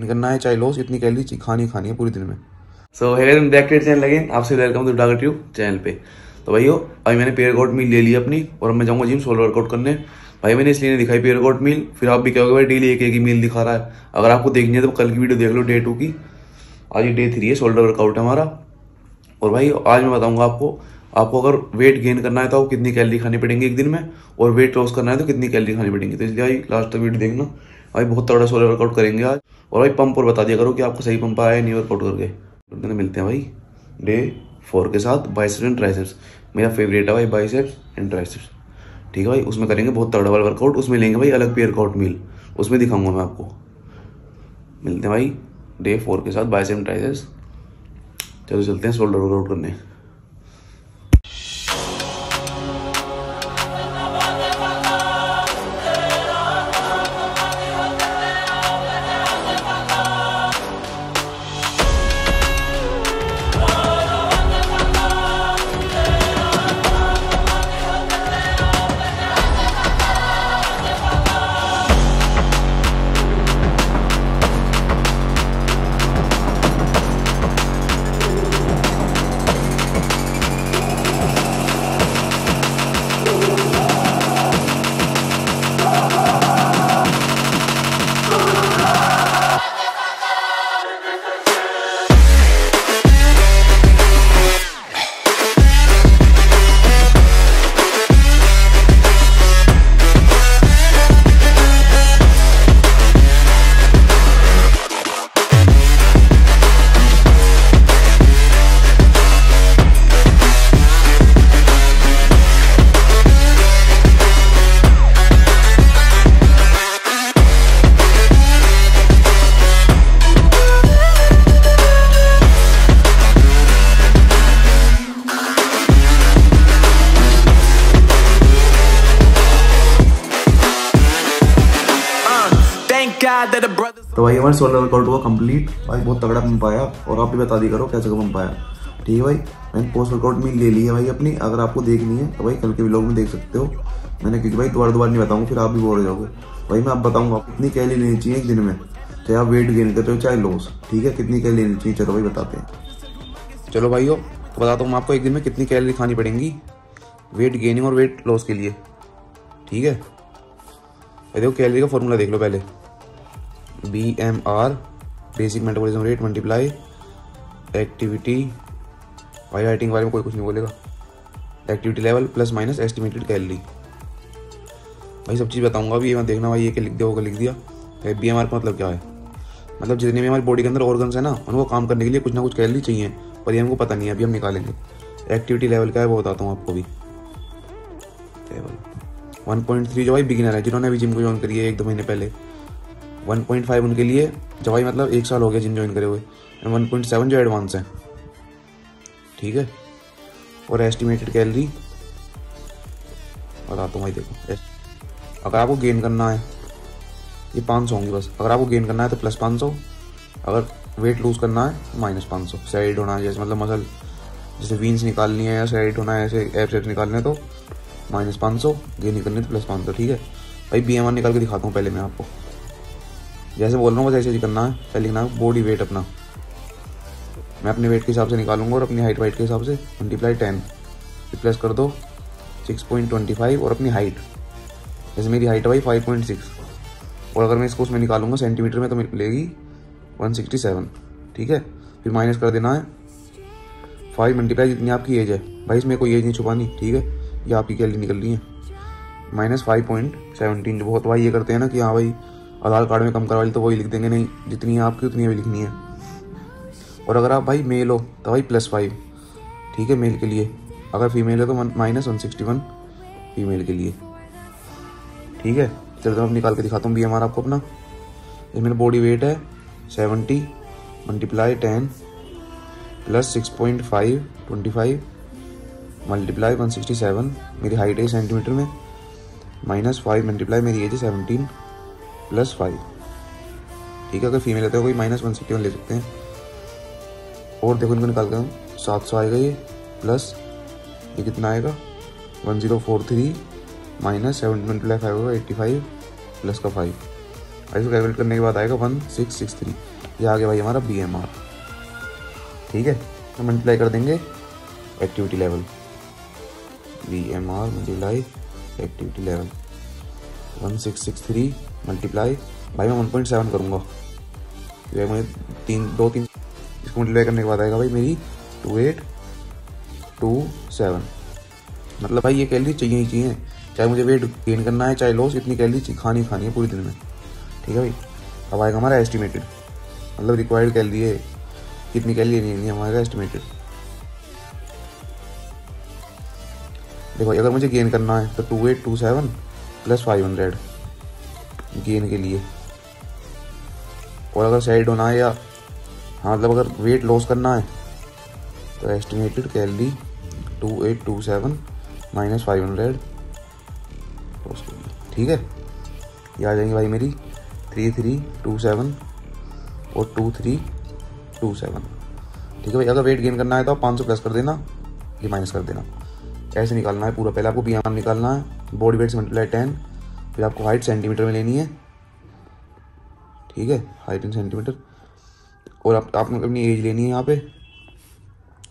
इन करना है चाहे लॉस इतनी कैलरी खानी खानी है पूरे दिन में. सो है बैक टू चैनल लगे आपसे welcome to Dagar tube channel पे। तो भाई हो अभी मैंने पेयर कोट मील ले ली अपनी, और मैं जाऊँगा जिम सोलर वर्कआउट करने। भाई, मैंने इसलिए नहीं दिखाई पेयर कोट मील फिर आप भी कहोगे, भाई डेली एक एक ही मील दिखा रहा है। अगर आपको देखनी है तो कल की वीडियो देख लो डे टू की। आज डे थ्री है शोल्डर वर्कआउट है हमारा। और भाई, आज मैं बताऊँगा आपको आपको अगर वेट गेन करना है तो आपको कितनी कैलरी खानी पड़ेंगी एक दिन में, और वेट लॉस करना है तो कितनी कैलरी खानी पड़ेंगी। तो इसलिए भाई लास्ट तक वीडियो देखना। भाई, बहुत तगड़ा सोलर वर्कआउट करेंगे आज। और भाई पंप और बता दिया करो कि आपको सही पंप आया नहीं वर्कआउट करके। मिलते हैं भाई। डे फोर के साथ बाइसेप्स एंड ट्राइसेप्स मेरा फेवरेट है भाई बाइसेप्स एंड ट्राइसेप्स ठीक है भाई, उसमें करेंगे बहुत तगड़ा वाला वर्कआउट उसमें लेंगे भाई अलग पेयर मील उसमें दिखाऊँगा मैं आपको। मिलते हैं भाई डे फोर के साथ बाइसेप एंड ट्राइसेप्स चलो चलते हैं शोल्डर वर्कआउट करने। तो भाई, हमारे सोलर वर्कआउट हुआ कंप्लीट भाई, बहुत तगड़ा पंप आया। और आप भी बता दी करो कैसे का पंप आया। ठीक है भाई, मैंने पोस्ट वर्कआउट में ले ली है भाई अपनी। अगर आपको देखनी है तो भाई कल के व्लॉग में देख सकते हो। मैंने क्योंकि भाई, दोबारा दोबारा नहीं बताऊँगा, फिर आप भी बोल हो जाओगे। भाई, मैं आप बताऊँगा कितनी कैली लेनी चाहिए एक दिन में? चाहे आप वेट गेन करते हो, चाहे लॉस ठीक है, कितनी कैली लेनी चाहिए? चलो भाई, बताते हैं। चलो भाई हो तो बताता हूँ मैं आपको एक दिन में कितनी कैलरी खानी पड़ेंगी। वेट गेनिंग और वेट लॉस के लिए। ठीक है? भाई देखो कैलरी का फॉर्मूला देख लो पहले। B M R basic metabolism rate multiply activity Y राइटिंग बारे में कोई कुछ नहीं बोलेगा। Activity level plus minus estimated calorie भाई सब चीज़ बताऊँगा अभी मैं देखना भाई, ये क्या लिख दिया होगा लिख दिया। बी एम आर का मतलब क्या है? मतलब जितने भी हमारी बॉडी के अंदर ऑर्गन्स है ना, उनको काम करने के लिए कुछ ना कुछ कैलरी चाहिए, पर ये हमको पता नहीं है, अभी हम निकालेंगे। एक्टिविटी लेवल क्या है वो बताता हूँ आपको भी लेवल वन पॉइंट थ्री जो भाई बिगिनर है, जिन्होंने अभी जिम को ज्वाइन करी है एक दो महीने पहले 1.5 उनके लिए। जब भाई मतलब एक साल हो गया जिम ज्वाइन करे हुए। एंड 1.7 जो एडवांस है। ठीक है? और एस्टिमेटेड कैलरी बताता हूँ भाई देखो। अगर आपको गेन करना है, ये 500 होंगी बस। अगर आपको गेन करना है तो प्लस 500 अगर वेट लूज करना है तो माइनस पाँच सौ। साइड होना है, जैसे मतलब मसल जैसे वीन्स निकालनी है या साइड होना है, ऐसे एप सेट निकालने है तो माइनस पाँच सौ। गेन है तो प्लस पाँच सौ, ठीक है? भाई बी एम आर निकाल के दिखाता हूँ पहले मैं आपको। जैसे बोल रहा हूँ, बस ऐसे ही करना है, पहले लिखना है बॉडी वेट अपना। मैं अपने वेट के हिसाब से निकालूँगा और अपनी हाइट वाइट के हिसाब से मल्टीप्लाई टेन प्लस कर दो सिक्स पॉइंट ट्वेंटी फाइव और अपनी हाइट जैसे मेरी हाइट भाई फाइव पॉइंट सिक्स और अगर मैं इसको उसमें निकालूँगा सेंटीमीटर में तो मिलेगी वन सिक्सटी सेवन ठीक है? फिर माइनस कर देना है। फाइव मल्टीप्लाई जितनी आपकी एज है। भाई इसमें कोई एज नहीं छुपानी, ठीक है? ये आपकी कैलरी निकल रही है। माइनस फाइव पॉइंट सेवनटीन बहुत भाई ये करते हैं ना कि हाँ भाई आधार कार्ड में कम करवा ली तो वही लिख देंगे, नहीं, जितनी है आपकी उतनी भी लिखनी है। और अगर आप भाई मेल हो तो भाई प्लस फाइव ठीक है, मेल के लिए। अगर फीमेल है तो minus one sixty one female के लिए। ठीक है? चलो तो मैं निकाल के दिखाता हूँ बी एम आपको अपना। मेरा बॉडी वेट है seventy multiply ten plus six point five twenty five multiply one sixty seven मेरी हाइट है सेंटीमीटर में। माइनस फाइव मल्टीप्लाई मेरी एज है सेवनटीन प्लस फाइव ठीक है, अगर फीमेल लेते हो कोई माइनस वन सिक्सटी वन ले सकते हैं। और देखो इनको निकाल कर सात सौ आएगा ये प्लस ये कितना आएगा? One zero four three minus seven twenty five होगा एट्टी फाइव प्लस का फाइव इसको कैलकुलेट करने के बाद आएगा वन सिक्स सिक्स थ्री ये आ गया भाई हमारा बी एम आर ठीक है तो मल्टीप्लाई कर देंगे activity level B M R multiply activity level one six six three multiply भाई मैं वन पॉइंट सेवन करूँगा। मुझे तीन, दो, तीन, इसको मल्टीप्लाई करने के बाद आएगा भाई मेरी टू एट टू सेवन मतलब भाई ये कैलरी चाहिए ही चाहिए। चाहे मुझे वेट गेन करना है, चाहे लॉस इतनी कैलरी खानी खानी है पूरी दिन में। ठीक है भाई? अब आएगा हमारा एस्टिमेटेड मतलब रिक्वायर्ड कैलरी है। कितनी कैलरी नहीं है हमारा एस्टिमेटेड देखो, अगर मुझे गेन करना है तो two eight two seven plus five hundred gain के लिए। और अगर साइड होना है या हाँ मतलब अगर वेट लॉस करना है तो estimated calorie two eight two seven minus five hundred ठीक है? ये आ जाएँगी भाई मेरी थ्री थ्री टू सेवन और टू थ्री टू सेवन ठीक है भाई, अगर वेट गेन करना है तो आप पाँच सौ प्लस कर देना, ये माइनस कर देना। ऐसे निकालना है पूरा। पहले आपको बी निकालना है बॉडी वेट से टेन फिर आपको हाइट सेंटीमीटर में लेनी है। ठीक है? हाइट इन सेंटीमीटर और आप, आपने अपनी एज लेनी है यहाँ पे।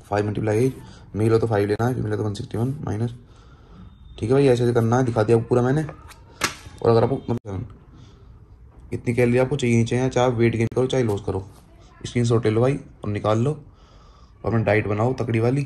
फाइव मल्टीप्लाई एज मेल हो तो फाइव लेना है फीमेल तो वन सिक्सटी वन माइनस ठीक है भाई? ऐसे ऐसे करना है, दिखा दिया आपको पूरा मैंने। और अगर आपको मतलब इतनी कैलरी आपको चाहिए चाहिए, चाहे वेट गेन करो, चाहे लॉस करो। स्क्रीन शॉट ले लो भाई और निकाल लो। और अपना डाइट बनाओ, तकड़ी वाली।